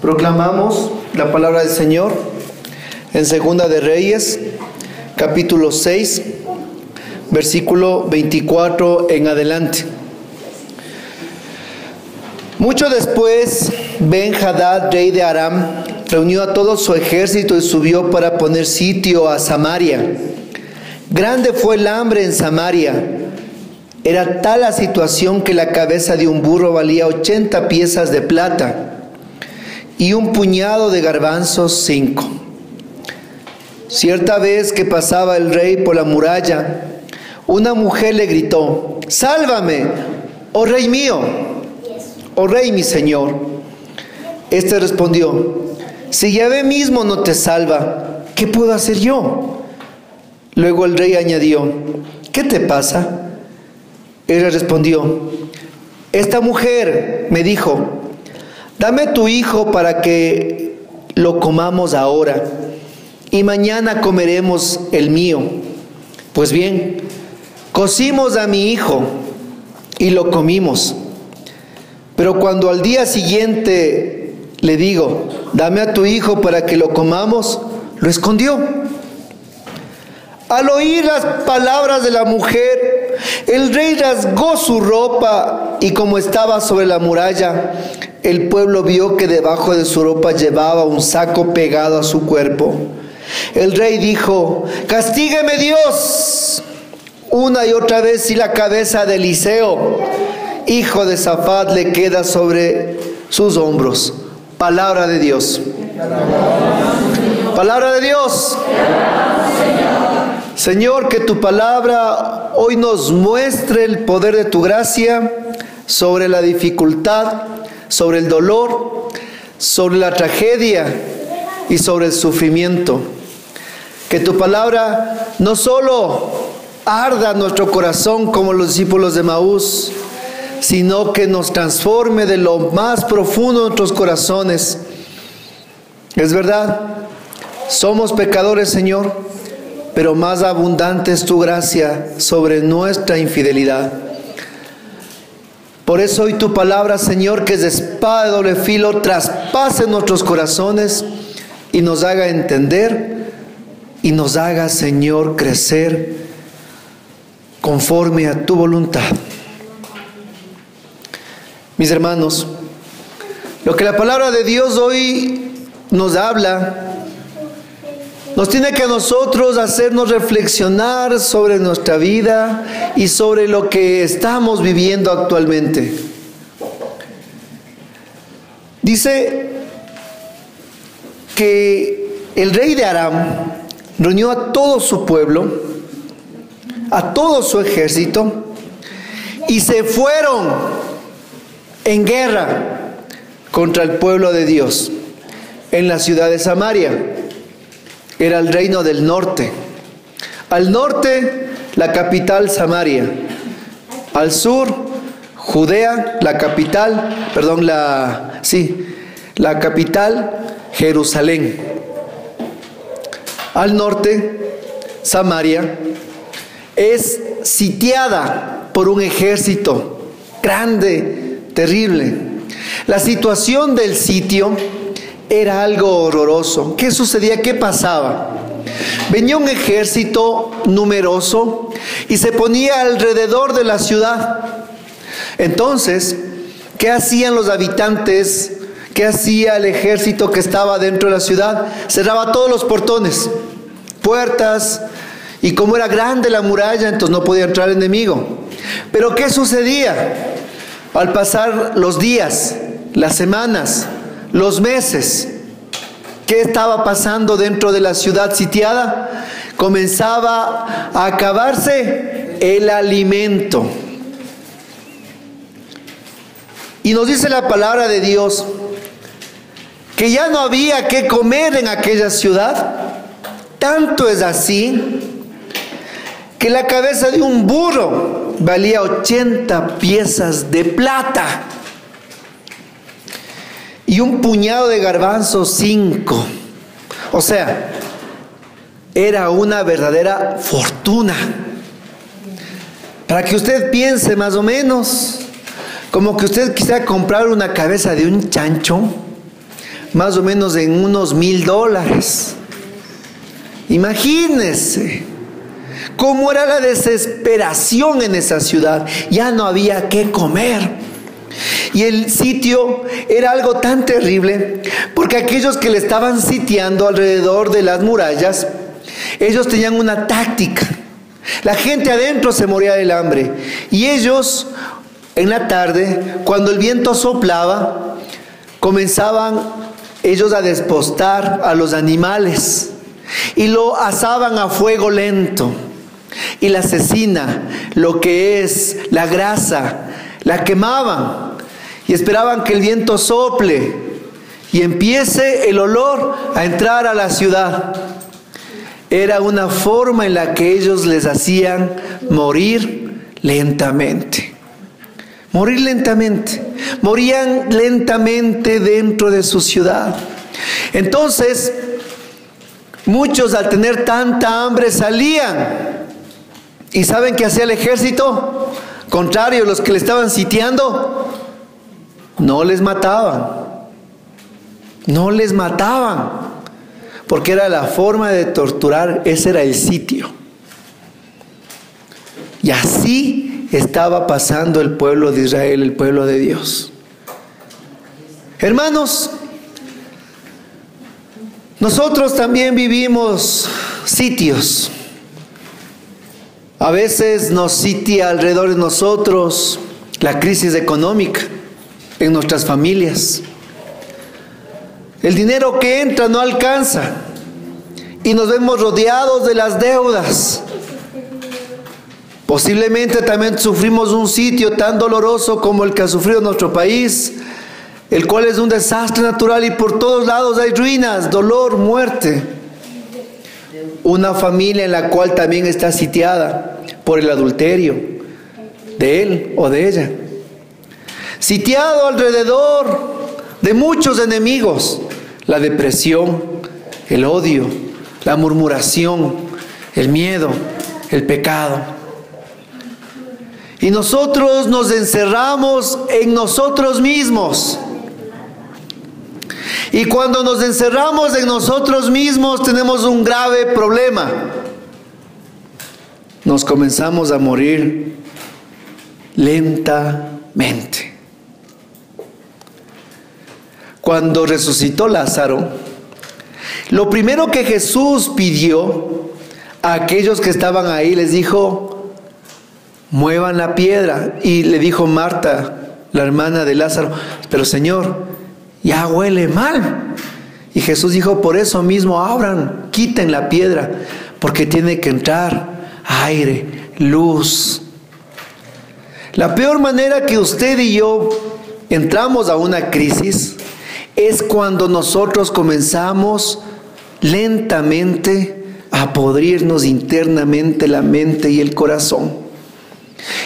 Proclamamos la palabra del Señor en Segunda de Reyes, capítulo 6, versículo 24 en adelante. Mucho después, Ben Hadad, rey de Aram, reunió a todo su ejército y subió para poner sitio a Samaria. Grande fue el hambre en Samaria. Era tal la situación que la cabeza de un burro valía 80 piezas de plata y un puñado de garbanzos cinco. Cierta vez que pasaba el rey por la muralla, una mujer le gritó, Sálvame, oh rey mío, oh rey mi señor. Este respondió, Si Yahvé mismo no te salva, ¿qué puedo hacer yo? Luego el rey añadió, ¿qué te pasa? Ella respondió, esta mujer me dijo, Dame tu hijo para que lo comamos ahora y mañana comeremos el mío. Pues bien, cocimos a mi hijo y lo comimos. Pero cuando al día siguiente le digo, dame a tu hijo para que lo comamos, lo escondió. Al oír las palabras de la mujer, el rey rasgó su ropa y como estaba sobre la muralla, el pueblo vio que debajo de su ropa llevaba un saco pegado a su cuerpo. El rey dijo, castígueme Dios una y otra vez si la cabeza de Eliseo, hijo de Zafat, le queda sobre sus hombros. Palabra de Dios. Palabra de Dios. Señor, que tu palabra hoy nos muestre el poder de tu gracia sobre la dificultad sobre el dolor, sobre la tragedia y sobre el sufrimiento. Que tu palabra no solo arda nuestro corazón como los discípulos de Maús, sino que nos transforme de lo más profundo de nuestros corazones. Es verdad, somos pecadores, Señor, pero más abundante es tu gracia sobre nuestra infidelidad. Por eso hoy tu palabra, Señor, que es de espada de doble filo, traspase nuestros corazones y nos haga entender y nos haga, Señor, crecer conforme a tu voluntad. Mis hermanos, lo que la palabra de Dios hoy nos habla nos tiene que nosotros hacernos reflexionar sobre nuestra vida y sobre lo que estamos viviendo actualmente. Dice que el rey de Aram reunió a todo su pueblo, a todo su ejército, y se fueron en guerra contra el pueblo de Dios en la ciudad de Samaria era el reino del norte. Al norte, la capital Samaria. Al sur, Judea, la capital, perdón, la, sí, la capital, Jerusalén. Al norte, Samaria, es sitiada por un ejército grande, terrible. La situación del sitio era algo horroroso. ¿Qué sucedía? ¿Qué pasaba? Venía un ejército numeroso y se ponía alrededor de la ciudad. Entonces, ¿qué hacían los habitantes? ¿Qué hacía el ejército que estaba dentro de la ciudad? Cerraba todos los portones, puertas, y como era grande la muralla, entonces no podía entrar el enemigo. Pero ¿qué sucedía? Al pasar los días, las semanas, los meses. ¿Qué estaba pasando dentro de la ciudad sitiada? Comenzaba a acabarse el alimento. Y nos dice la palabra de Dios que ya no había que comer en aquella ciudad. Tanto es así que la cabeza de un burro valía 80 piezas de plata y un puñado de garbanzos cinco. O sea, era una verdadera fortuna. Para que usted piense más o menos, como que usted quisiera comprar una cabeza de un chancho, más o menos en unos mil dólares. Imagínense cómo era la desesperación en esa ciudad. Ya no había qué comer. Y el sitio era algo tan terrible porque aquellos que le estaban sitiando alrededor de las murallas, ellos tenían una táctica. La gente adentro se moría del hambre. Y ellos en la tarde, cuando el viento soplaba, comenzaban ellos a despostar a los animales y lo asaban a fuego lento. Y la asesina, lo que es la grasa, la quemaban y esperaban que el viento sople y empiece el olor a entrar a la ciudad. Era una forma en la que ellos les hacían morir lentamente. Morir lentamente. Morían lentamente dentro de su ciudad. Entonces, muchos al tener tanta hambre salían. ¿Y saben qué hacía el ejército? Contrario, los que le estaban sitiando, no les mataban. No les mataban. Porque era la forma de torturar, ese era el sitio. Y así estaba pasando el pueblo de Israel, el pueblo de Dios. Hermanos, nosotros también vivimos sitios. A veces nos sitia alrededor de nosotros la crisis económica en nuestras familias. El dinero que entra no alcanza y nos vemos rodeados de las deudas. Posiblemente también sufrimos un sitio tan doloroso como el que ha sufrido nuestro país, el cual es un desastre natural y por todos lados hay ruinas, dolor, muerte. Una familia en la cual también está sitiada por el adulterio de él o de ella. Sitiado alrededor de muchos enemigos, la depresión, el odio, la murmuración, el miedo, el pecado. Y nosotros nos encerramos en nosotros mismos. Y cuando nos encerramos en nosotros mismos tenemos un grave problema. Nos comenzamos a morir lentamente. Cuando resucitó Lázaro, lo primero que Jesús pidió a aquellos que estaban ahí, les dijo, muevan la piedra. Y le dijo Marta, la hermana de Lázaro, pero Señor, ya huele mal. Y Jesús dijo, por eso mismo abran, quiten la piedra, porque tiene que entrar aire, luz. La peor manera que usted y yo entramos a una crisis es cuando nosotros comenzamos lentamente a podrirnos internamente la mente y el corazón.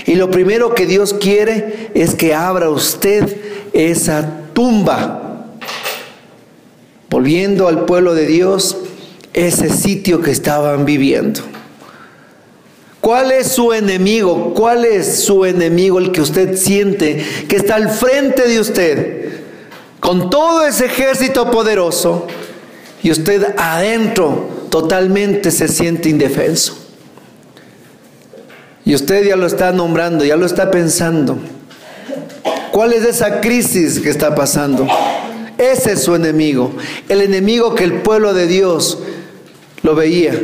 Y lo primero que Dios quiere es que abra usted esa tumba. Volviendo al pueblo de Dios, ese sitio que estaban viviendo. ¿Cuál es su enemigo? ¿Cuál es su enemigo el que usted siente que está al frente de usted? Con todo ese ejército poderoso y usted adentro totalmente se siente indefenso. Y usted ya lo está nombrando, ya lo está pensando. ¿Cuál es esa crisis que está pasando? Ese es su enemigo, el enemigo que el pueblo de Dios lo veía.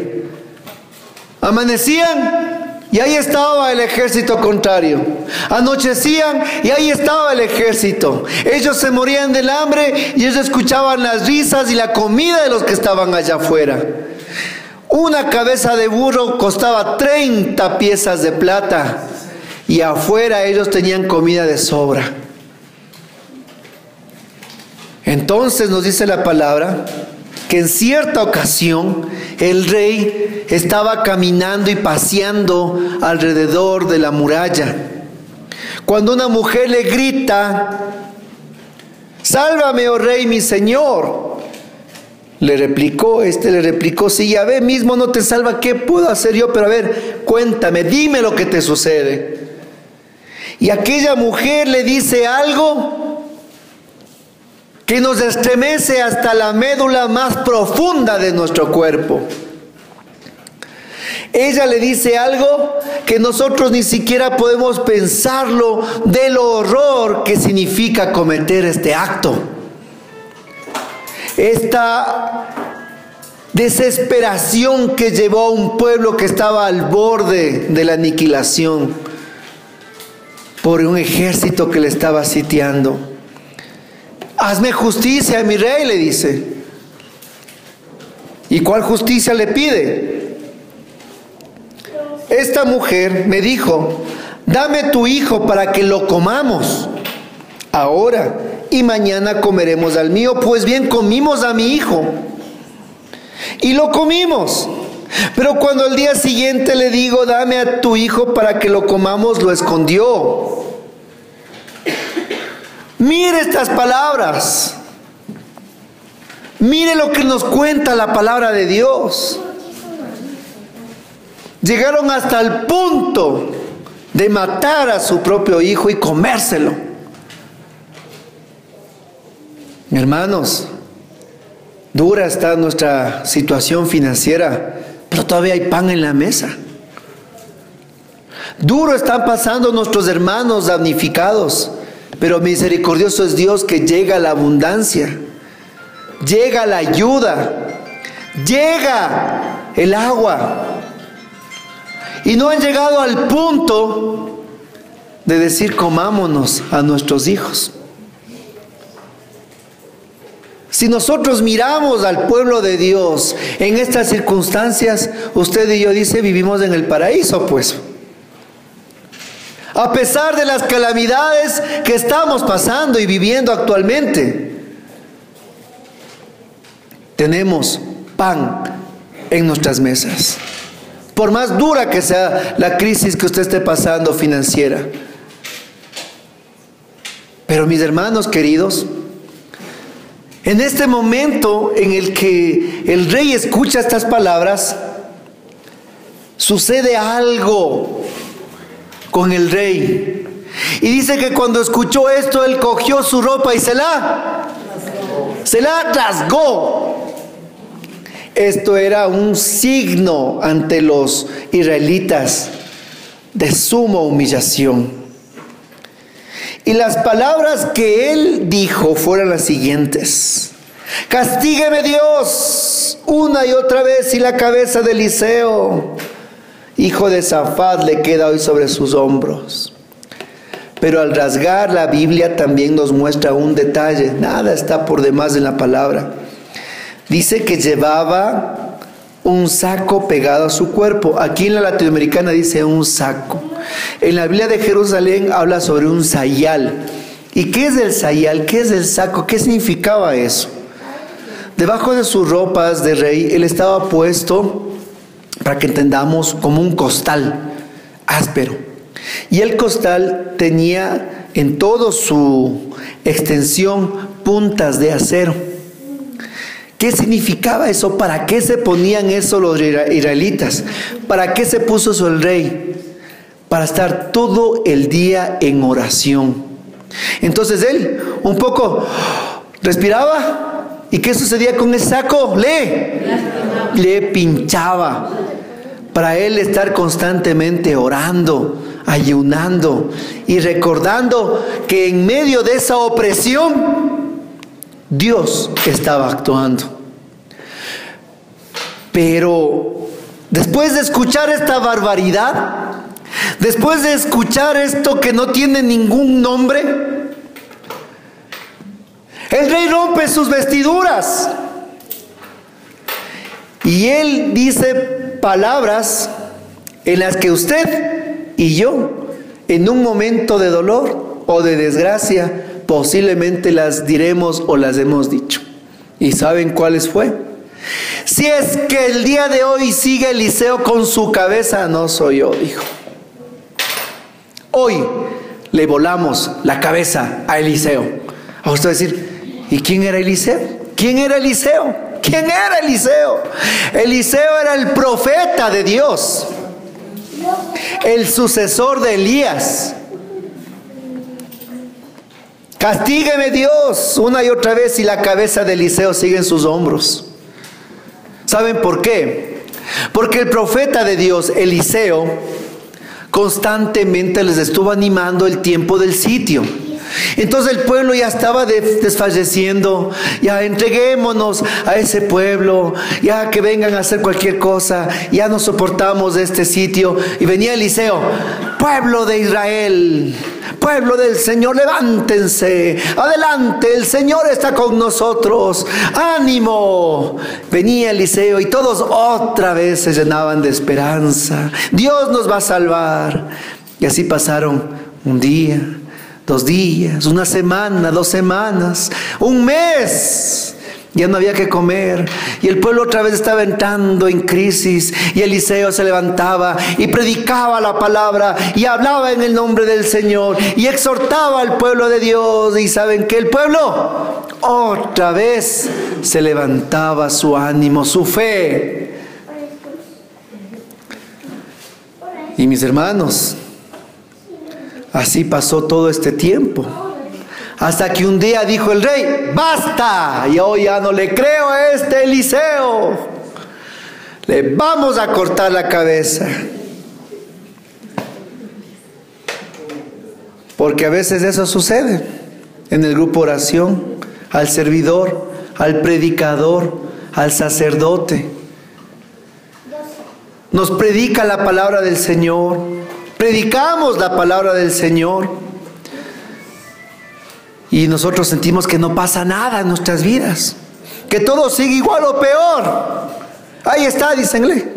Amanecían y ahí estaba el ejército contrario. Anochecían y ahí estaba el ejército. Ellos se morían del hambre y ellos escuchaban las risas y la comida de los que estaban allá afuera. Una cabeza de burro costaba 30 piezas de plata y afuera ellos tenían comida de sobra. Entonces nos dice la palabra que en cierta ocasión el rey estaba caminando y paseando alrededor de la muralla. Cuando una mujer le grita, sálvame, oh rey, mi señor. Le replicó, este le replicó, si ve mismo no te salva, ¿qué puedo hacer yo? Pero a ver, cuéntame, dime lo que te sucede. Y aquella mujer le dice algo que nos estremece hasta la médula más profunda de nuestro cuerpo. Ella le dice algo que nosotros ni siquiera podemos pensarlo del horror que significa cometer este acto. Esta desesperación que llevó a un pueblo que estaba al borde de la aniquilación por un ejército que le estaba sitiando. Hazme justicia, mi rey, le dice. ¿Y cuál justicia le pide? Esta mujer me dijo, dame tu hijo para que lo comamos ahora y mañana comeremos al mío. Pues bien, comimos a mi hijo y lo comimos. Pero cuando al día siguiente le digo, dame a tu hijo para que lo comamos, lo escondió. Mire estas palabras. Mire lo que nos cuenta la palabra de Dios. Llegaron hasta el punto de matar a su propio hijo y comérselo. Hermanos, dura está nuestra situación financiera, pero todavía hay pan en la mesa. Duro están pasando nuestros hermanos damnificados. Pero misericordioso es Dios que llega la abundancia, llega la ayuda, llega el agua. Y no han llegado al punto de decir comámonos a nuestros hijos. Si nosotros miramos al pueblo de Dios en estas circunstancias, usted y yo dice, vivimos en el paraíso, pues a pesar de las calamidades que estamos pasando y viviendo actualmente. Tenemos pan en nuestras mesas. Por más dura que sea la crisis que usted esté pasando financiera. Pero mis hermanos queridos, en este momento en el que el rey escucha estas palabras, sucede algo con el rey. Y dice que cuando escuchó esto, él cogió su ropa y se la, se la rasgó. Esto era un signo ante los israelitas de suma humillación. Y las palabras que él dijo fueron las siguientes. Castígueme Dios una y otra vez y la cabeza de Eliseo hijo de Zafat, le queda hoy sobre sus hombros. Pero al rasgar la Biblia también nos muestra un detalle, nada está por demás en la palabra. Dice que llevaba un saco pegado a su cuerpo. Aquí en la latinoamericana dice un saco. En la Biblia de Jerusalén habla sobre un sayal. ¿Y qué es el sayal? ¿Qué es el saco? ¿Qué significaba eso? Debajo de sus ropas de rey, él estaba puesto para que entendamos como un costal áspero. Y el costal tenía en toda su extensión puntas de acero. ¿Qué significaba eso? ¿Para qué se ponían eso los israelitas? ¿Para qué se puso eso el rey? Para estar todo el día en oración. Entonces él un poco respiraba. ¿Y qué sucedía con el saco? Le, le pinchaba para él estar constantemente orando, ayunando y recordando que en medio de esa opresión Dios estaba actuando. Pero después de escuchar esta barbaridad, después de escuchar esto que no tiene ningún nombre, el rey rompe sus vestiduras y él dice, palabras en las que usted y yo, en un momento de dolor o de desgracia, posiblemente las diremos o las hemos dicho. ¿Y saben cuáles fue? Si es que el día de hoy sigue Eliseo con su cabeza, no soy yo, dijo. Hoy le volamos la cabeza a Eliseo. A usted decir, ¿y quién era Eliseo? ¿Quién era Eliseo? ¿Quién era Eliseo? Eliseo era el profeta de Dios, el sucesor de Elías. Castígueme Dios una y otra vez y la cabeza de Eliseo sigue en sus hombros. ¿Saben por qué? Porque el profeta de Dios, Eliseo, constantemente les estuvo animando el tiempo del sitio. Entonces el pueblo ya estaba desfalleciendo, ya entreguémonos a ese pueblo, ya que vengan a hacer cualquier cosa, ya no soportamos este sitio. Y venía Eliseo, pueblo de Israel, pueblo del Señor, levántense, adelante, el Señor está con nosotros, ánimo. Venía Eliseo y todos otra vez se llenaban de esperanza, Dios nos va a salvar. Y así pasaron un día, dos días, una semana, dos semanas, un mes. Ya no había que comer. Y el pueblo otra vez estaba entrando en crisis. Y Eliseo se levantaba y predicaba la palabra y hablaba en el nombre del Señor y exhortaba al pueblo de Dios. Y saben que el pueblo otra vez se levantaba su ánimo, su fe. Y mis hermanos, Así pasó todo este tiempo. Hasta que un día dijo el rey, basta, yo ya no le creo a este Eliseo. Le vamos a cortar la cabeza. Porque a veces eso sucede en el grupo oración, al servidor, al predicador, al sacerdote. Nos predica la palabra del Señor, predicamos la palabra del Señor y nosotros sentimos que no pasa nada en nuestras vidas, que todo sigue igual o peor. Ahí está, dicenle.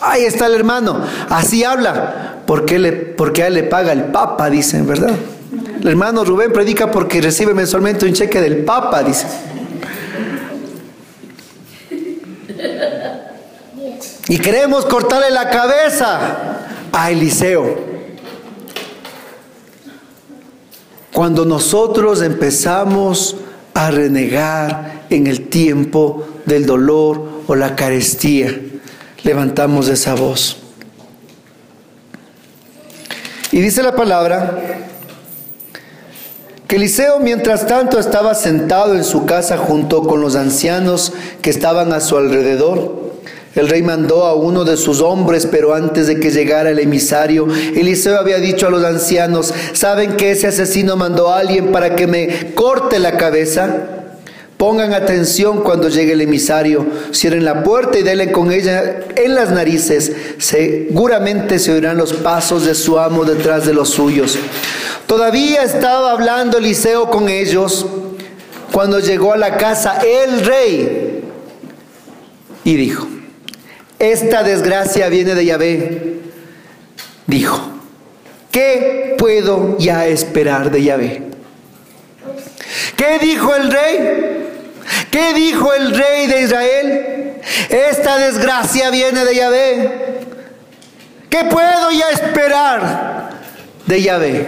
Ahí está el hermano. Así habla. Porque, le, porque a él le paga el Papa, dicen, ¿verdad? El hermano Rubén predica porque recibe mensualmente un cheque del Papa, dice. Y queremos cortarle la cabeza a Eliseo. Cuando nosotros empezamos a renegar en el tiempo del dolor o la carestía, levantamos esa voz. Y dice la palabra que Eliseo mientras tanto estaba sentado en su casa junto con los ancianos que estaban a su alrededor el rey mandó a uno de sus hombres, pero antes de que llegara el emisario, Eliseo había dicho a los ancianos, ¿saben que ese asesino mandó a alguien para que me corte la cabeza? Pongan atención cuando llegue el emisario, cierren la puerta y denle con ella en las narices. Seguramente se oirán los pasos de su amo detrás de los suyos. Todavía estaba hablando Eliseo con ellos cuando llegó a la casa el rey y dijo, esta desgracia viene de Yahvé. Dijo, ¿qué puedo ya esperar de Yahvé? ¿Qué dijo el rey? ¿Qué dijo el rey de Israel? Esta desgracia viene de Yahvé. ¿Qué puedo ya esperar de Yahvé?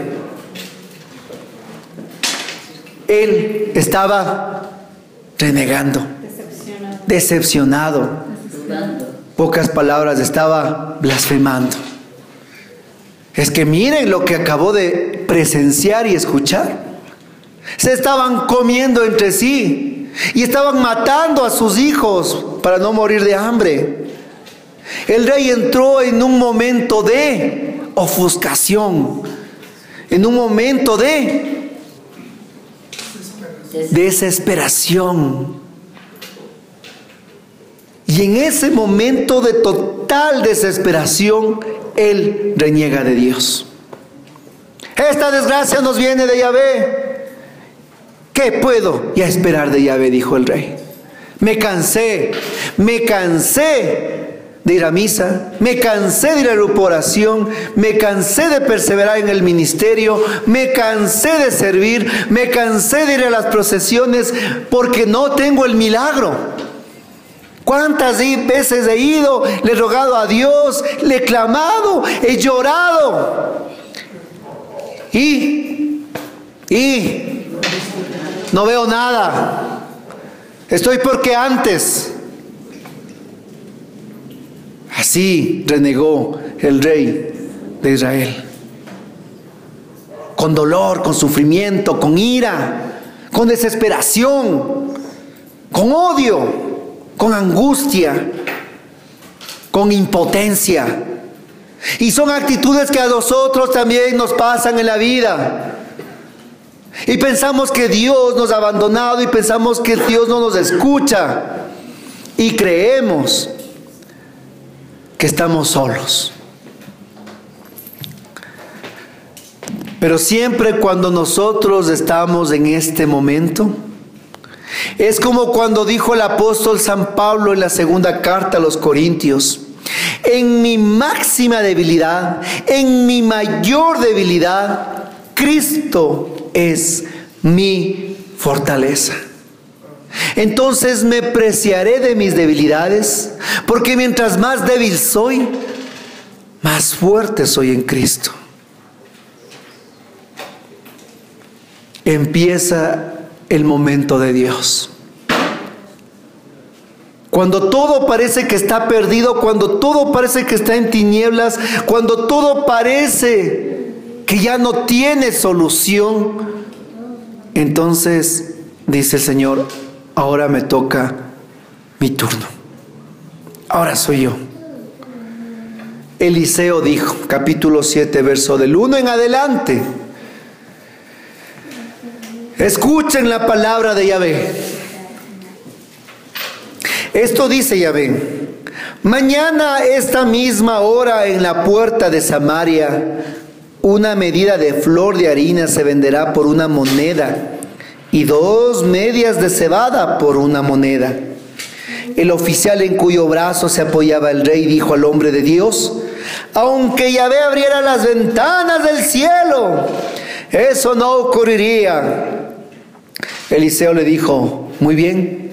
Él estaba renegando, decepcionado, decepcionado pocas palabras, estaba blasfemando. Es que miren lo que acabó de presenciar y escuchar. Se estaban comiendo entre sí y estaban matando a sus hijos para no morir de hambre. El rey entró en un momento de ofuscación, en un momento de desesperación. Y en ese momento de total desesperación, él reniega de Dios. Esta desgracia nos viene de Yahvé. ¿Qué puedo ya esperar de Yahvé? Dijo el rey. Me cansé, me cansé de ir a misa, me cansé de ir a la oración, me cansé de perseverar en el ministerio, me cansé de servir, me cansé de ir a las procesiones porque no tengo el milagro. ¿Cuántas veces he ido, le he rogado a Dios, le he clamado, he llorado? Y, y, no veo nada. Estoy porque antes. Así renegó el rey de Israel. con dolor, con sufrimiento, con ira, con desesperación, con odio, con angustia, con impotencia. Y son actitudes que a nosotros también nos pasan en la vida. Y pensamos que Dios nos ha abandonado y pensamos que Dios no nos escucha. Y creemos que estamos solos. Pero siempre cuando nosotros estamos en este momento, es como cuando dijo el apóstol San Pablo en la segunda carta a los Corintios, en mi máxima debilidad, en mi mayor debilidad, Cristo es mi fortaleza. Entonces me preciaré de mis debilidades, porque mientras más débil soy, más fuerte soy en Cristo. Empieza el momento de Dios. Cuando todo parece que está perdido, cuando todo parece que está en tinieblas, cuando todo parece que ya no tiene solución, entonces dice el Señor, ahora me toca mi turno. Ahora soy yo. Eliseo dijo, capítulo 7, verso del 1 en adelante, escuchen la palabra de Yahvé. Esto dice Yahvé, mañana esta misma hora en la puerta de Samaria, una medida de flor de harina se venderá por una moneda y dos medias de cebada por una moneda. El oficial en cuyo brazo se apoyaba el rey dijo al hombre de Dios, aunque Yahvé abriera las ventanas del cielo, eso no ocurriría. Eliseo le dijo, muy bien,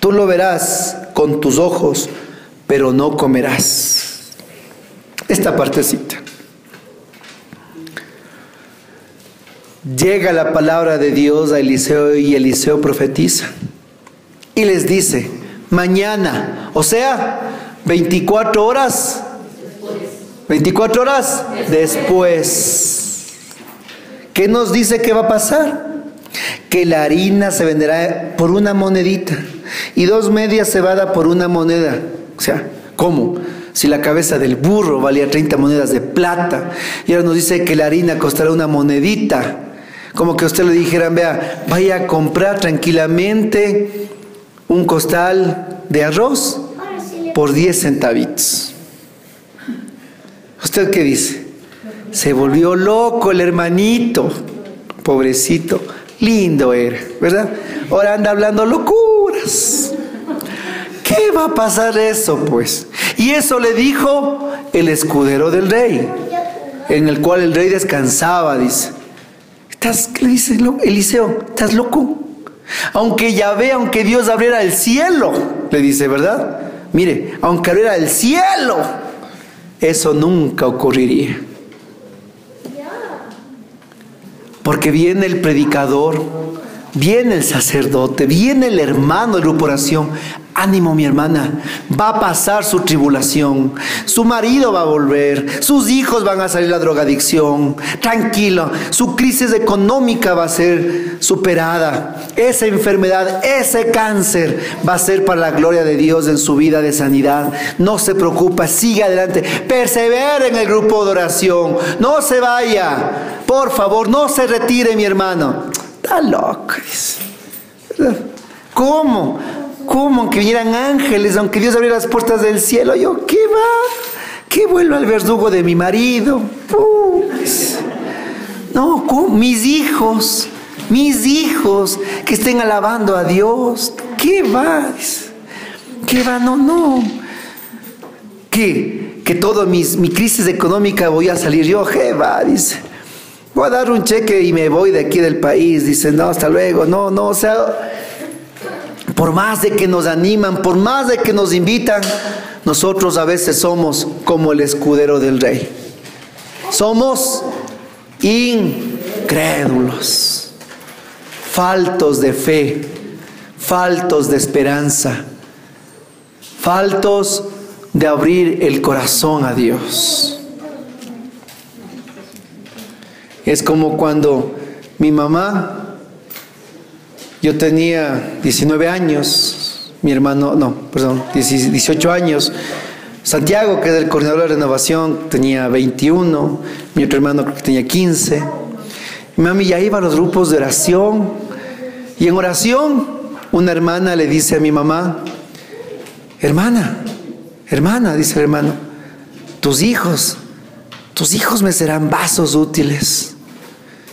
tú lo verás con tus ojos, pero no comerás. Esta partecita. Llega la palabra de Dios a Eliseo y Eliseo profetiza. Y les dice, mañana, o sea, 24 horas. 24 horas después. ¿Qué nos dice que va a pasar? Que la harina se venderá por una monedita y dos medias cebada por una moneda. O sea, ¿cómo? Si la cabeza del burro valía 30 monedas de plata y ahora nos dice que la harina costará una monedita. Como que usted le dijeran, vea, vaya a comprar tranquilamente un costal de arroz por 10 centavitos. ¿Usted qué dice? Se volvió loco el hermanito, pobrecito, lindo era, ¿verdad? Ahora anda hablando locuras. ¿Qué va a pasar eso, pues? Y eso le dijo el escudero del rey, en el cual el rey descansaba, dice. ¿Estás, le dice Eliseo, estás loco? Aunque ya ve, aunque Dios abriera el cielo, le dice, ¿verdad? Mire, aunque abriera el cielo, eso nunca ocurriría. Porque viene el predicador, viene el sacerdote, viene el hermano de la oración Ánimo mi hermana, va a pasar su tribulación, su marido va a volver, sus hijos van a salir de la drogadicción, tranquilo, su crisis económica va a ser superada, esa enfermedad, ese cáncer va a ser para la gloria de Dios en su vida de sanidad. No se preocupa, sigue adelante, persevere en el grupo de oración, no se vaya, por favor, no se retire mi hermano. Está loco. ¿Cómo? ¿Cómo? Aunque vinieran ángeles, aunque Dios abriera las puertas del cielo, yo, ¿qué va? ¿Qué vuelvo al verdugo de mi marido? No, mis hijos, mis hijos que estén alabando a Dios. ¿Qué va? ¿Qué va? No, no. ¿Qué? Que toda mi crisis económica voy a salir yo. ¿Qué va? Dice. Voy a dar un cheque y me voy de aquí del país. Dice, no, hasta luego. No, no, o sea por más de que nos animan, por más de que nos invitan, nosotros a veces somos como el escudero del rey. Somos incrédulos, faltos de fe, faltos de esperanza, faltos de abrir el corazón a Dios. Es como cuando mi mamá, yo tenía 19 años, mi hermano, no, perdón, 18 años, Santiago, que es el coordinador de renovación, tenía 21, mi otro hermano tenía 15. Mi mami ya iba a los grupos de oración y en oración una hermana le dice a mi mamá, hermana, hermana, dice el hermano, tus hijos, tus hijos me serán vasos útiles.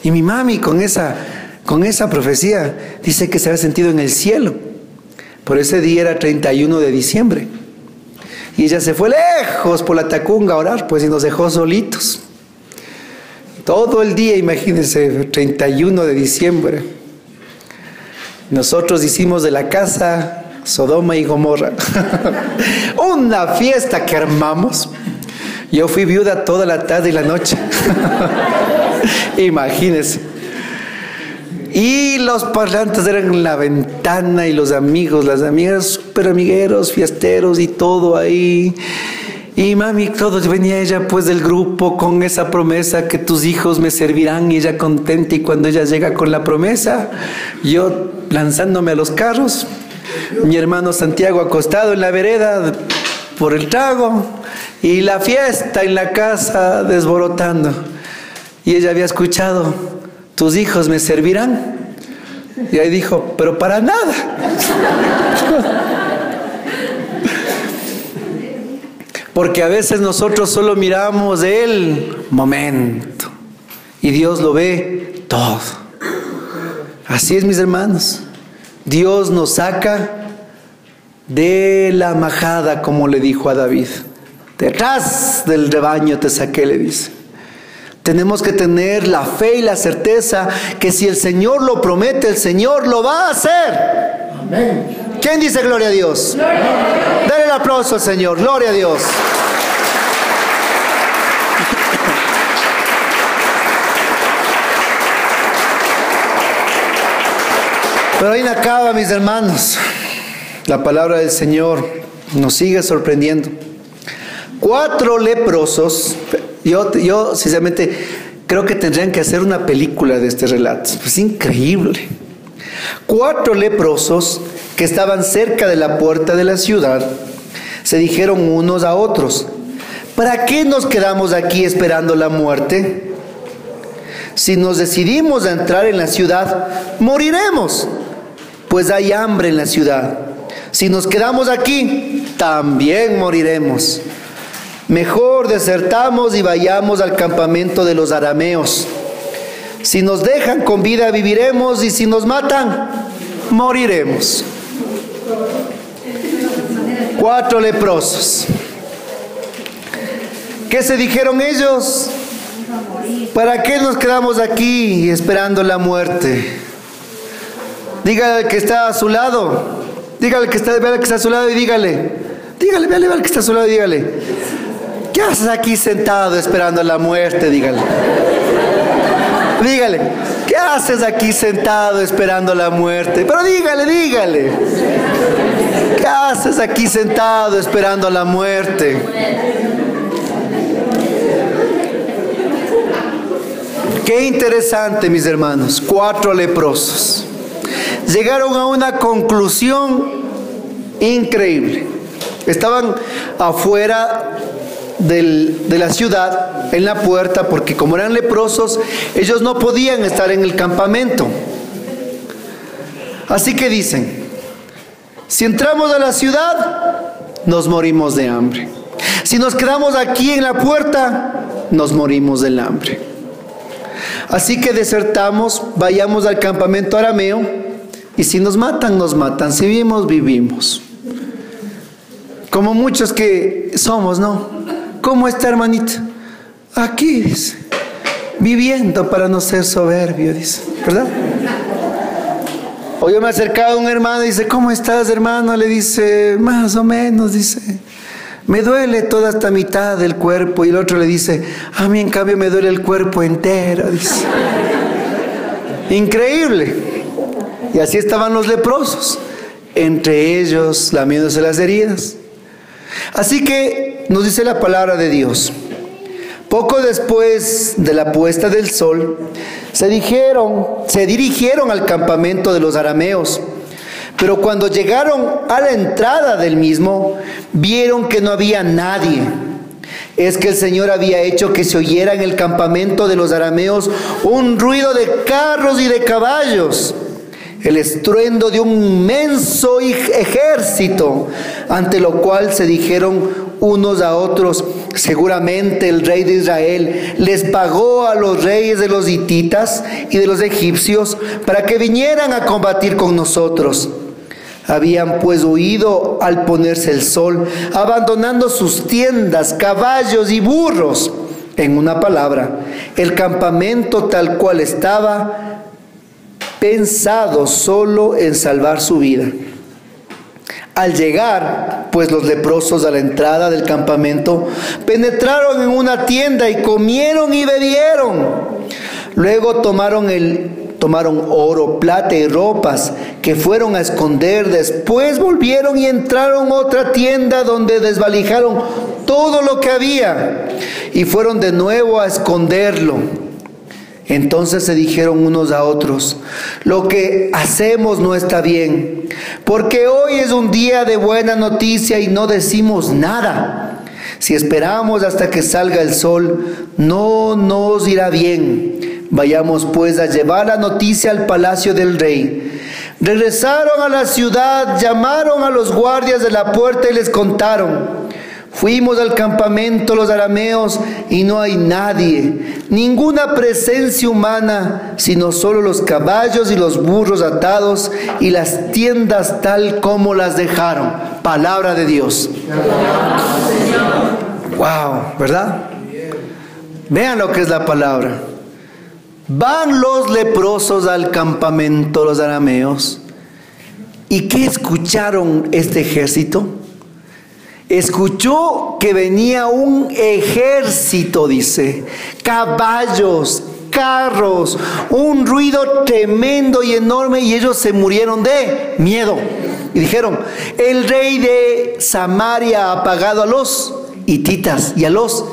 Y mi mami con esa, con esa profecía dice que se había sentido en el cielo. Por ese día era 31 de diciembre. Y ella se fue lejos por la Tacunga a orar, pues y nos dejó solitos. Todo el día, imagínense, 31 de diciembre. Nosotros hicimos de la casa Sodoma y Gomorra. Una fiesta que armamos. Yo fui viuda toda la tarde y la noche. Imagínense. Y los parlantes eran la ventana y los amigos, las amigas súper amigueros, fiesteros y todo ahí. Y mami, todo venía ella pues del grupo con esa promesa que tus hijos me servirán y ella contenta y cuando ella llega con la promesa, yo lanzándome a los carros, mi hermano Santiago acostado en la vereda por el trago y la fiesta en la casa desborotando. Y ella había escuchado tus hijos me servirán. Y ahí dijo, pero para nada. Porque a veces nosotros solo miramos el momento y Dios lo ve todo. Así es, mis hermanos. Dios nos saca de la majada, como le dijo a David. Detrás del rebaño te saqué, le dice. Tenemos que tener la fe y la certeza que si el Señor lo promete, el Señor lo va a hacer. Amén. ¿Quién dice gloria a Dios? Dale el aplauso al Señor. Gloria a Dios. Pero ahí acaba, mis hermanos. La palabra del Señor nos sigue sorprendiendo. Cuatro leprosos yo, yo sinceramente creo que tendrían que hacer una película de este relato. Es increíble. Cuatro leprosos que estaban cerca de la puerta de la ciudad se dijeron unos a otros, ¿para qué nos quedamos aquí esperando la muerte? Si nos decidimos a entrar en la ciudad, moriremos, pues hay hambre en la ciudad. Si nos quedamos aquí, también moriremos. Mejor desertamos y vayamos al campamento de los arameos. Si nos dejan con vida viviremos y si nos matan, moriremos. Cuatro leprosos. ¿Qué se dijeron ellos? ¿Para qué nos quedamos aquí esperando la muerte? Dígale al que está a su lado. Dígale que está, que está a su lado y dígale. Dígale, véale al que está a su lado y dígale. ¿Qué haces aquí sentado esperando la muerte? Dígale. Dígale, ¿qué haces aquí sentado esperando la muerte? Pero dígale, dígale. ¿Qué haces aquí sentado esperando la muerte? Qué interesante, mis hermanos. Cuatro leprosos. Llegaron a una conclusión increíble. Estaban afuera de la ciudad en la puerta porque como eran leprosos, ellos no podían estar en el campamento. Así que dicen, si entramos a la ciudad, nos morimos de hambre. Si nos quedamos aquí en la puerta, nos morimos del hambre. Así que desertamos, vayamos al campamento arameo y si nos matan, nos matan. Si vivimos, vivimos. Como muchos que somos, ¿no? ¿Cómo está, hermanita? Aquí, dice. Viviendo para no ser soberbio, dice. ¿Verdad? O yo me acercaba a un hermano y dice, ¿cómo estás, hermano? Le dice, más o menos, dice. Me duele toda esta mitad del cuerpo. Y el otro le dice, a mí en cambio me duele el cuerpo entero, dice. Increíble. Y así estaban los leprosos, entre ellos lamiéndose las heridas. Así que nos dice la palabra de Dios. Poco después de la puesta del sol, se dijeron, se dirigieron al campamento de los arameos. Pero cuando llegaron a la entrada del mismo, vieron que no había nadie. Es que el Señor había hecho que se oyera en el campamento de los arameos un ruido de carros y de caballos el estruendo de un inmenso ejército, ante lo cual se dijeron unos a otros, seguramente el rey de Israel les pagó a los reyes de los hititas y de los egipcios para que vinieran a combatir con nosotros. Habían pues huido al ponerse el sol, abandonando sus tiendas, caballos y burros. En una palabra, el campamento tal cual estaba pensado solo en salvar su vida. Al llegar, pues los leprosos a la entrada del campamento penetraron en una tienda y comieron y bebieron. Luego tomaron el tomaron oro, plata y ropas que fueron a esconder. Después volvieron y entraron a otra tienda donde desvalijaron todo lo que había y fueron de nuevo a esconderlo. Entonces se dijeron unos a otros, lo que hacemos no está bien, porque hoy es un día de buena noticia y no decimos nada. Si esperamos hasta que salga el sol, no nos irá bien. Vayamos pues a llevar la noticia al palacio del rey. Regresaron a la ciudad, llamaron a los guardias de la puerta y les contaron. Fuimos al campamento los arameos y no hay nadie, ninguna presencia humana, sino solo los caballos y los burros atados y las tiendas tal como las dejaron. Palabra de Dios. Wow, ¿verdad? Vean lo que es la palabra. Van los leprosos al campamento los arameos. ¿Y qué escucharon este ejército? Escuchó que venía un ejército, dice, caballos, carros, un ruido tremendo y enorme y ellos se murieron de miedo. Y dijeron, el rey de Samaria ha pagado a los hititas y a los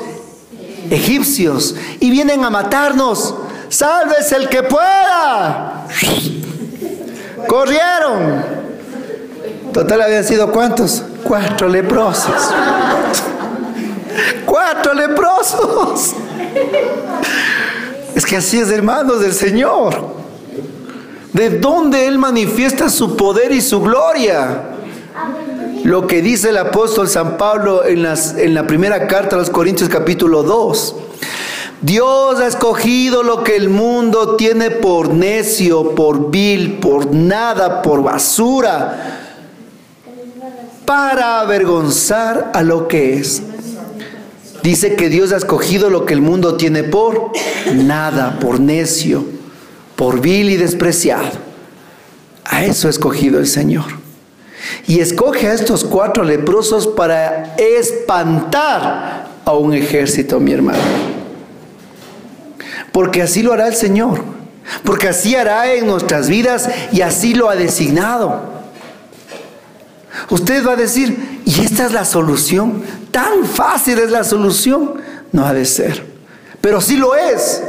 egipcios y vienen a matarnos. Sálvese el que pueda. Corrieron. Total habían sido cuántos? Cuatro leprosos. Cuatro leprosos. Es que así es, hermanos del Señor. De dónde Él manifiesta su poder y su gloria. Lo que dice el apóstol San Pablo en, las, en la primera carta a los Corintios capítulo 2. Dios ha escogido lo que el mundo tiene por necio, por vil, por nada, por basura para avergonzar a lo que es. Dice que Dios ha escogido lo que el mundo tiene por nada, por necio, por vil y despreciado. A eso ha escogido el Señor. Y escoge a estos cuatro leprosos para espantar a un ejército, mi hermano. Porque así lo hará el Señor. Porque así hará en nuestras vidas y así lo ha designado. Usted va a decir, ¿y esta es la solución? ¿Tan fácil es la solución? No ha de ser. Pero sí lo es.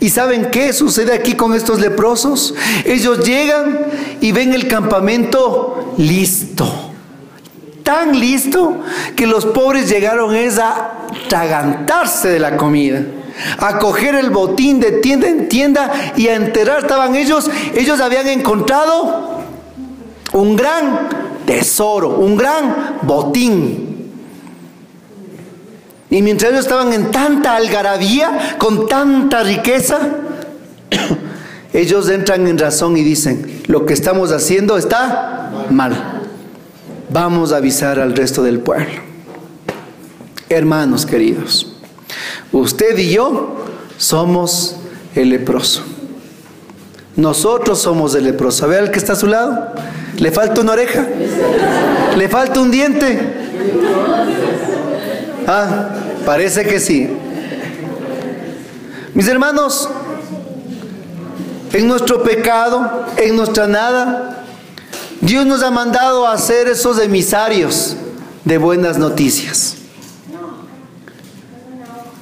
¿Y saben qué sucede aquí con estos leprosos? Ellos llegan y ven el campamento listo. Tan listo que los pobres llegaron es a tragantarse de la comida a coger el botín de tienda en tienda y a enterar estaban ellos, ellos habían encontrado un gran tesoro, un gran botín. Y mientras ellos estaban en tanta algarabía, con tanta riqueza, ellos entran en razón y dicen, lo que estamos haciendo está mal. Vamos a avisar al resto del pueblo. Hermanos queridos, usted y yo somos el leproso. Nosotros somos el leproso. Al que está a su lado. ¿Le falta una oreja? ¿Le falta un diente? Ah, parece que sí. Mis hermanos, en nuestro pecado, en nuestra nada, Dios nos ha mandado a ser esos emisarios de buenas noticias.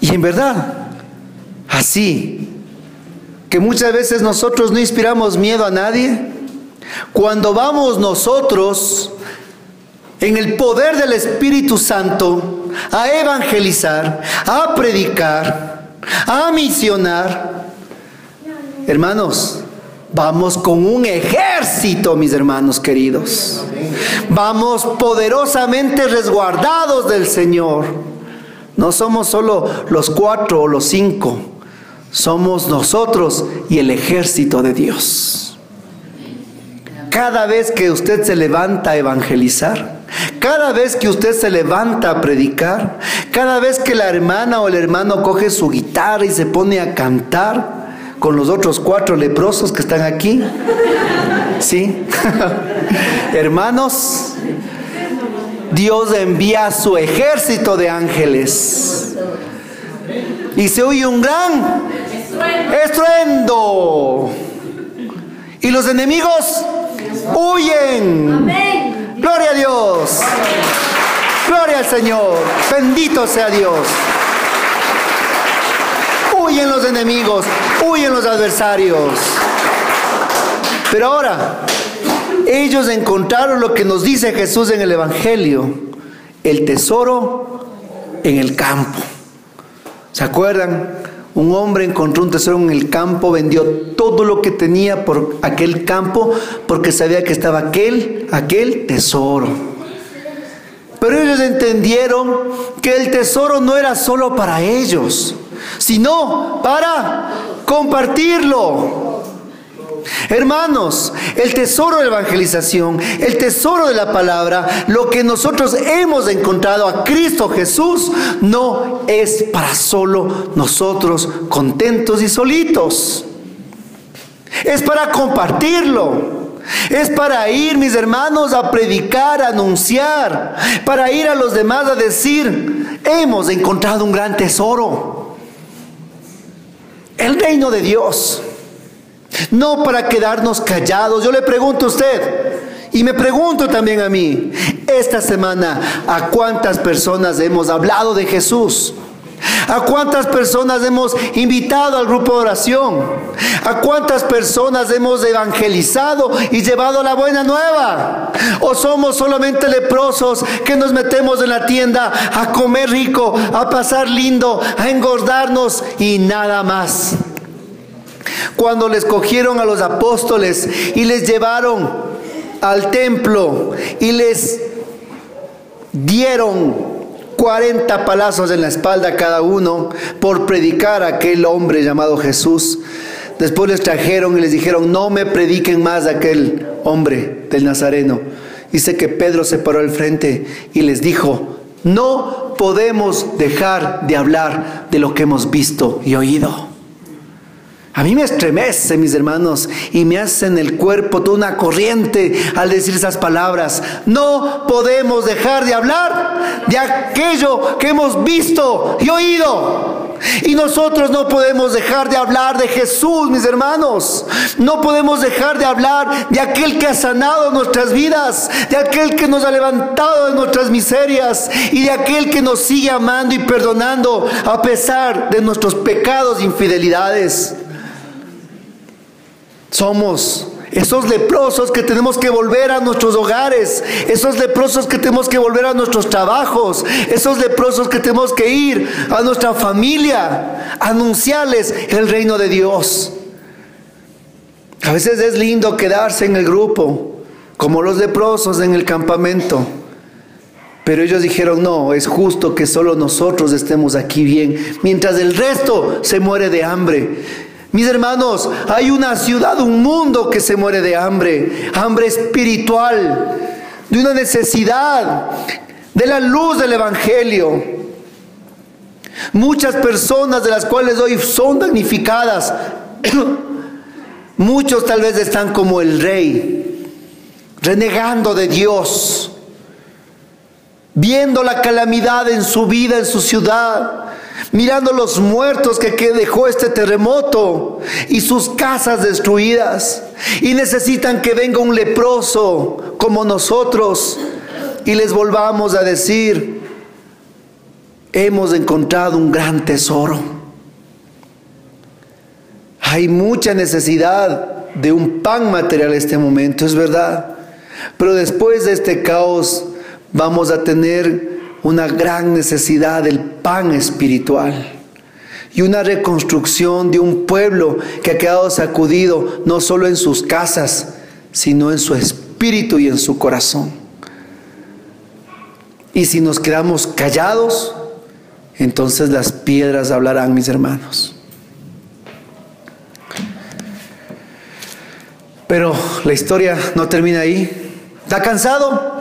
Y en verdad, así, que muchas veces nosotros no inspiramos miedo a nadie, cuando vamos nosotros en el poder del Espíritu Santo a evangelizar, a predicar, a misionar, hermanos, Vamos con un ejército, mis hermanos queridos. Vamos poderosamente resguardados del Señor. No somos solo los cuatro o los cinco. Somos nosotros y el ejército de Dios. Cada vez que usted se levanta a evangelizar, cada vez que usted se levanta a predicar, cada vez que la hermana o el hermano coge su guitarra y se pone a cantar, con los otros cuatro leprosos que están aquí. ¿Sí? Hermanos, Dios envía su ejército de ángeles. Y se oye un gran estruendo. Y los enemigos huyen. Gloria a Dios. Gloria al Señor. Bendito sea Dios. Huyen los enemigos huyen los adversarios. Pero ahora, ellos encontraron lo que nos dice Jesús en el Evangelio, el tesoro en el campo. ¿Se acuerdan? Un hombre encontró un tesoro en el campo, vendió todo lo que tenía por aquel campo porque sabía que estaba aquel, aquel tesoro. Pero ellos entendieron que el tesoro no era solo para ellos, sino para compartirlo. Hermanos, el tesoro de la evangelización, el tesoro de la palabra, lo que nosotros hemos encontrado a Cristo Jesús, no es para solo nosotros contentos y solitos. Es para compartirlo. Es para ir, mis hermanos, a predicar, a anunciar, para ir a los demás a decir, hemos encontrado un gran tesoro el reino de Dios. No para quedarnos callados. Yo le pregunto a usted, y me pregunto también a mí, esta semana, ¿a cuántas personas hemos hablado de Jesús? ¿A cuántas personas hemos invitado al grupo de oración? ¿A cuántas personas hemos evangelizado y llevado la buena nueva? ¿O somos solamente leprosos que nos metemos en la tienda a comer rico, a pasar lindo, a engordarnos y nada más? Cuando les cogieron a los apóstoles y les llevaron al templo y les dieron 40 palazos en la espalda cada uno por predicar a aquel hombre llamado Jesús. Después les trajeron y les dijeron, no me prediquen más a aquel hombre del Nazareno. Dice que Pedro se paró al frente y les dijo, no podemos dejar de hablar de lo que hemos visto y oído. A mí me estremece, mis hermanos, y me hace en el cuerpo toda una corriente al decir esas palabras. No podemos dejar de hablar de aquello que hemos visto y oído. Y nosotros no podemos dejar de hablar de Jesús, mis hermanos. No podemos dejar de hablar de aquel que ha sanado nuestras vidas, de aquel que nos ha levantado de nuestras miserias y de aquel que nos sigue amando y perdonando a pesar de nuestros pecados e infidelidades. Somos esos leprosos que tenemos que volver a nuestros hogares, esos leprosos que tenemos que volver a nuestros trabajos, esos leprosos que tenemos que ir a nuestra familia, anunciarles el reino de Dios. A veces es lindo quedarse en el grupo, como los leprosos en el campamento. Pero ellos dijeron, no, es justo que solo nosotros estemos aquí bien, mientras el resto se muere de hambre. Mis hermanos, hay una ciudad, un mundo que se muere de hambre, hambre espiritual, de una necesidad, de la luz del Evangelio. Muchas personas de las cuales hoy son damnificadas, muchos tal vez están como el rey, renegando de Dios, viendo la calamidad en su vida, en su ciudad, mirando los muertos que, dejó este terremoto y sus casas destruidas. Y necesitan que venga un leproso como nosotros y les volvamos a decir, hemos encontrado un gran tesoro. Hay mucha necesidad de un pan material en este momento, es verdad. Pero después de este caos vamos a tener una gran necesidad del pan espiritual y una reconstrucción de un pueblo que ha quedado sacudido no solo en sus casas, sino en su espíritu y en su corazón. Y si nos quedamos callados, entonces las piedras hablarán, mis hermanos. Pero la historia no termina ahí. ¿Está cansado?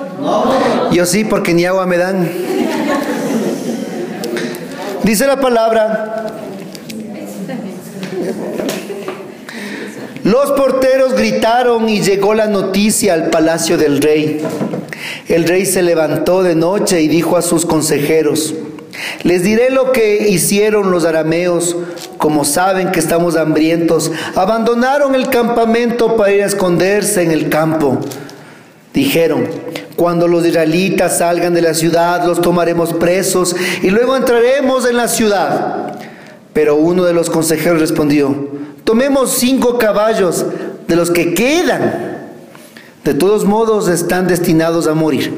Yo sí, porque ni agua me dan. Dice la palabra. Los porteros gritaron y llegó la noticia al palacio del rey. El rey se levantó de noche y dijo a sus consejeros, les diré lo que hicieron los arameos, como saben que estamos hambrientos, abandonaron el campamento para ir a esconderse en el campo. Dijeron, cuando los israelitas salgan de la ciudad, los tomaremos presos y luego entraremos en la ciudad. Pero uno de los consejeros respondió, tomemos cinco caballos de los que quedan. De todos modos están destinados a morir,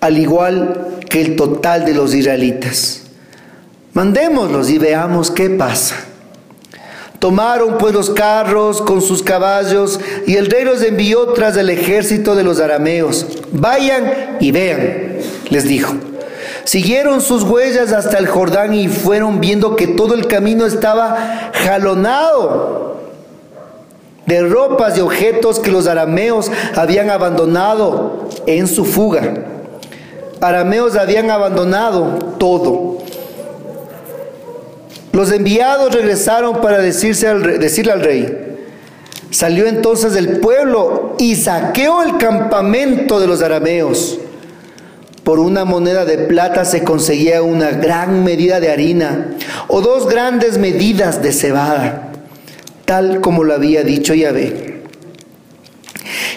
al igual que el total de los israelitas. Mandémoslos y veamos qué pasa. Tomaron pues los carros con sus caballos y el rey los envió tras el ejército de los arameos. Vayan y vean, les dijo. Siguieron sus huellas hasta el Jordán y fueron viendo que todo el camino estaba jalonado de ropas y objetos que los arameos habían abandonado en su fuga. Arameos habían abandonado todo los enviados regresaron para decirse decirle al rey. Salió entonces del pueblo y saqueó el campamento de los arameos. Por una moneda de plata se conseguía una gran medida de harina o dos grandes medidas de cebada, tal como lo había dicho Yahvé.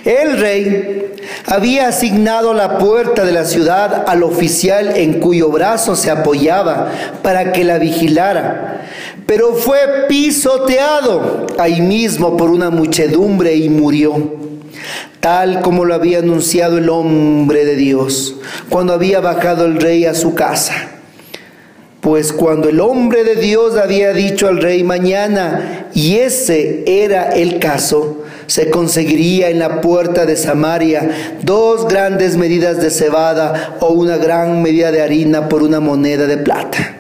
El rey había asignado la puerta de la ciudad al oficial en cuyo brazo se apoyaba para que la vigilara, pero fue pisoteado ahí mismo por una muchedumbre y murió, tal como lo había anunciado el hombre de Dios cuando había bajado el rey a su casa. Pues cuando el hombre de Dios había dicho al rey mañana, y ese era el caso, se conseguiría en la puerta de Samaria dos grandes medidas de cebada o una gran medida de harina por una moneda de plata.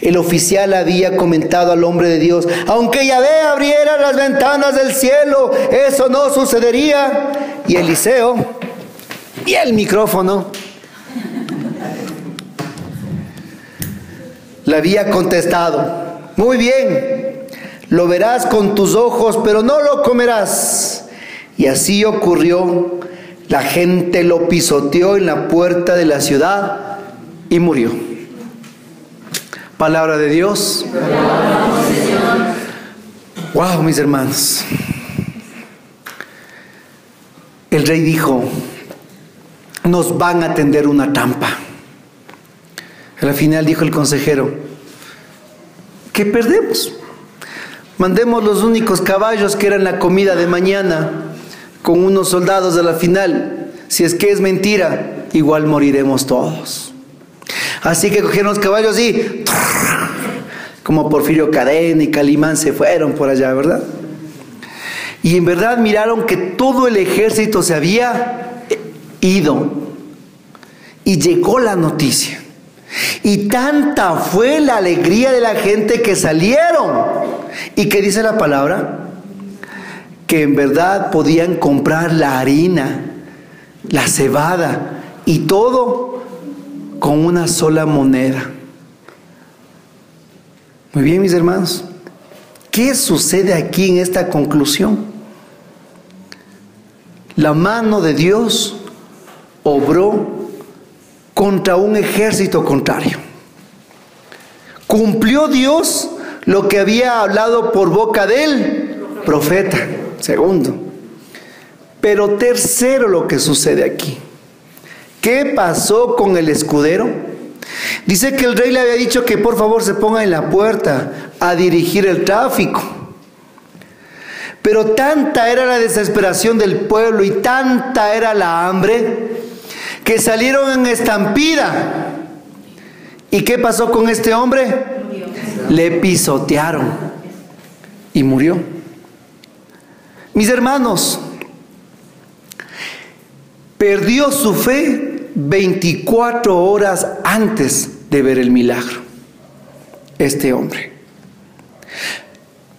El oficial había comentado al hombre de Dios, aunque Yahvé abriera las ventanas del cielo, eso no sucedería. Y Eliseo, y el micrófono, le había contestado, muy bien, lo verás con tus ojos, pero no lo comerás. Y así ocurrió. La gente lo pisoteó en la puerta de la ciudad y murió. Palabra de Dios. Wow, mis hermanos. El rey dijo, nos van a tender una trampa. Al final dijo el consejero, ¿qué perdemos? Mandemos los únicos caballos que eran la comida de mañana con unos soldados a la final. Si es que es mentira, igual moriremos todos. Así que cogieron los caballos y como Porfirio Cadena y Calimán se fueron por allá, ¿verdad? Y en verdad miraron que todo el ejército se había ido. Y llegó la noticia. Y tanta fue la alegría de la gente que salieron ¿Y qué dice la palabra? Que en verdad podían comprar la harina, la cebada y todo con una sola moneda. Muy bien, mis hermanos. ¿Qué sucede aquí en esta conclusión? La mano de Dios obró contra un ejército contrario. Cumplió Dios lo que había hablado por boca del profeta. Segundo. Pero tercero lo que sucede aquí. ¿Qué pasó con el escudero? Dice que el rey le había dicho que por favor se ponga en la puerta a dirigir el tráfico. Pero tanta era la desesperación del pueblo y tanta era la hambre que salieron en estampida. ¿Y qué pasó con este hombre? Le pisotearon y murió. Mis hermanos, perdió su fe 24 horas antes de ver el milagro. Este hombre.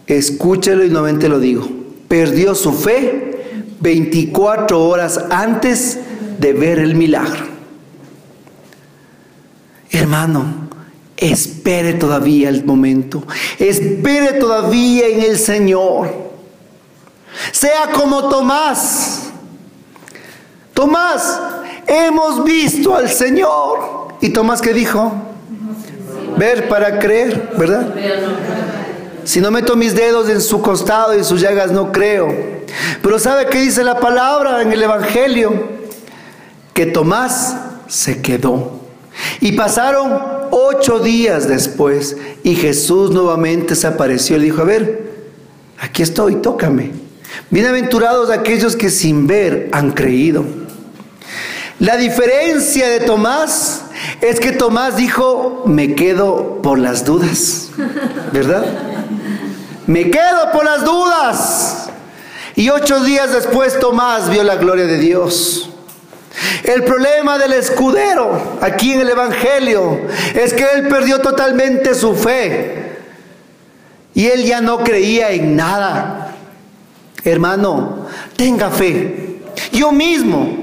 Escúchelo y nuevamente lo digo. Perdió su fe 24 horas antes de ver el milagro. Hermano, espere todavía el momento. Espere todavía en el Señor. Sea como Tomás. Tomás, hemos visto al Señor. ¿Y Tomás qué dijo? Ver para creer, ¿verdad? Si no meto mis dedos en su costado y sus llagas, no creo. Pero ¿sabe qué dice la palabra en el Evangelio? Que Tomás se quedó. Y pasaron ocho días después y Jesús nuevamente se apareció y dijo, a ver, aquí estoy, tócame. Bienaventurados aquellos que sin ver han creído. La diferencia de Tomás es que Tomás dijo, me quedo por las dudas, ¿verdad? Me quedo por las dudas. Y ocho días después Tomás vio la gloria de Dios. El problema del escudero aquí en el Evangelio es que él perdió totalmente su fe. Y él ya no creía en nada. Hermano, tenga fe. Yo mismo,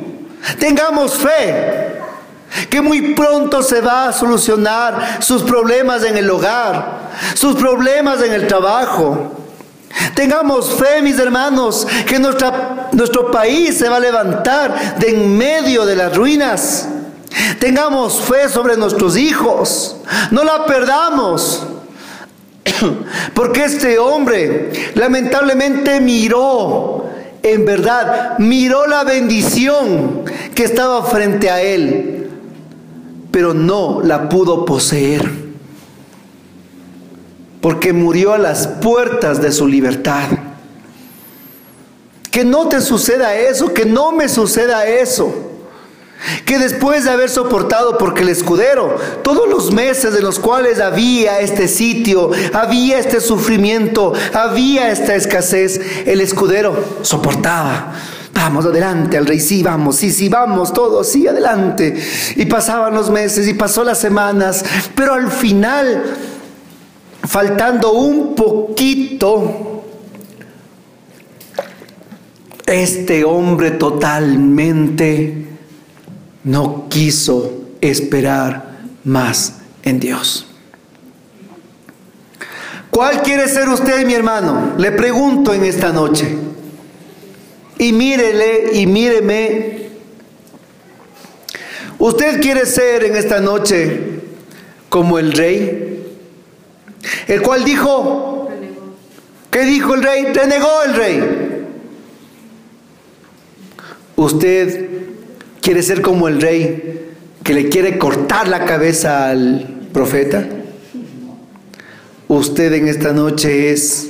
tengamos fe que muy pronto se va a solucionar sus problemas en el hogar, sus problemas en el trabajo. Tengamos fe, mis hermanos, que nuestro país se va a levantar de en medio de las ruinas. Tengamos fe sobre nuestros hijos. No la perdamos. Porque este hombre lamentablemente miró, en verdad, miró la bendición que estaba frente a él pero no la pudo poseer, porque murió a las puertas de su libertad. Que no te suceda eso, que no me suceda eso. Que después de haber soportado, porque el escudero, todos los meses en los cuales había este sitio, había este sufrimiento, había esta escasez, el escudero soportaba Vamos adelante al rey, sí, vamos, sí, sí, vamos, todos, sí, adelante. Y pasaban los meses y pasó las semanas, pero al final, faltando un poquito, este hombre totalmente no quiso esperar más en Dios. ¿Cuál quiere ser usted, mi hermano? Le pregunto en esta noche. Y mírele y míreme. ¿Usted quiere ser en esta noche como el rey? El cual dijo, ¿qué dijo el rey? Renegó el rey. ¿Usted quiere ser como el rey que le quiere cortar la cabeza al profeta? Usted en esta noche es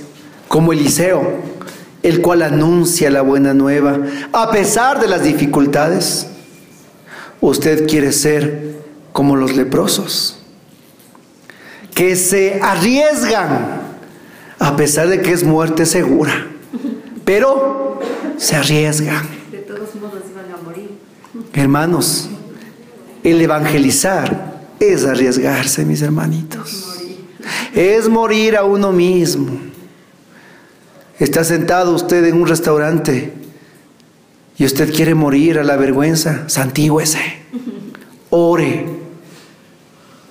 como Eliseo el cual anuncia la buena nueva a pesar de las dificultades. Usted quiere ser como los leprosos, que se arriesgan a pesar de que es muerte segura, pero se arriesgan. De todos modos iban a morir. Hermanos, el evangelizar es arriesgarse, mis hermanitos. Es morir a uno mismo. Está sentado usted en un restaurante y usted quiere morir a la vergüenza, santígüese, ore,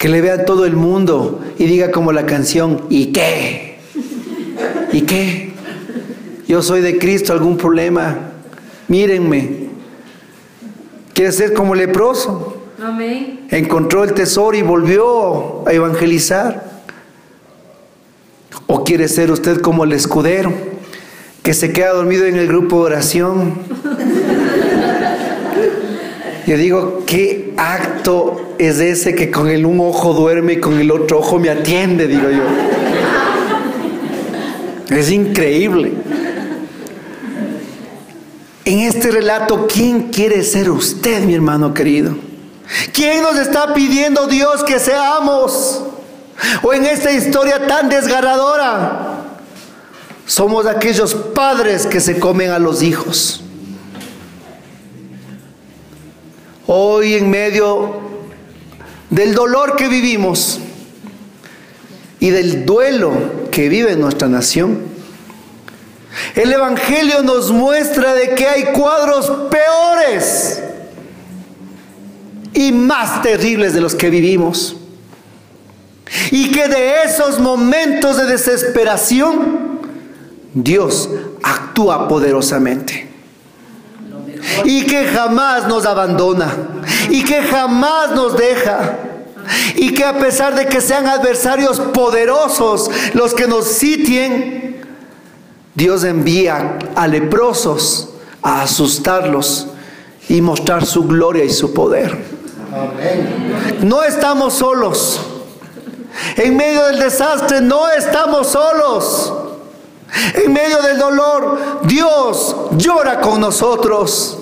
que le vea todo el mundo y diga como la canción, ¿y qué? ¿Y qué? Yo soy de Cristo, algún problema, mírenme. Quiere ser como leproso. Amén. Encontró el tesoro y volvió a evangelizar. ¿O quiere ser usted como el escudero? que se queda dormido en el grupo de oración. Yo digo, ¿qué acto es ese que con el un ojo duerme y con el otro ojo me atiende? Digo yo. Es increíble. En este relato, ¿quién quiere ser usted, mi hermano querido? ¿Quién nos está pidiendo Dios que seamos? O en esta historia tan desgarradora, somos aquellos padres que se comen a los hijos. Hoy en medio del dolor que vivimos y del duelo que vive nuestra nación, el Evangelio nos muestra de que hay cuadros peores y más terribles de los que vivimos. Y que de esos momentos de desesperación, Dios actúa poderosamente. Y que jamás nos abandona. Y que jamás nos deja. Y que a pesar de que sean adversarios poderosos los que nos sitien, Dios envía a leprosos a asustarlos y mostrar su gloria y su poder. No estamos solos. En medio del desastre no estamos solos. En medio del dolor, Dios llora con nosotros.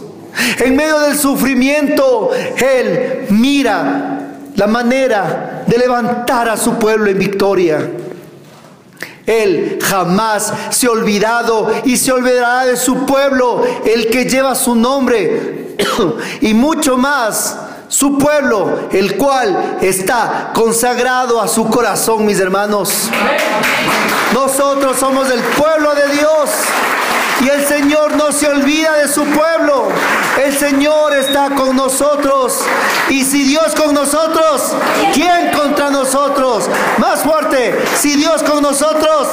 En medio del sufrimiento, Él mira la manera de levantar a su pueblo en victoria. Él jamás se ha olvidado y se olvidará de su pueblo, el que lleva su nombre y mucho más su pueblo, el cual está consagrado a su corazón, mis hermanos. Nosotros somos el pueblo de Dios. Y el Señor no se olvida de su pueblo. El Señor está con nosotros. Y si Dios con nosotros, ¿quién contra nosotros? Más fuerte. Si Dios con nosotros,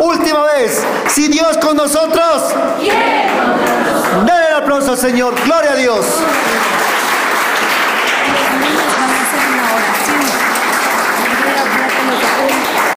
Última vez. Si Dios con nosotros, ¿quién contra nosotros? Dale el aplauso al Señor. Gloria a Dios.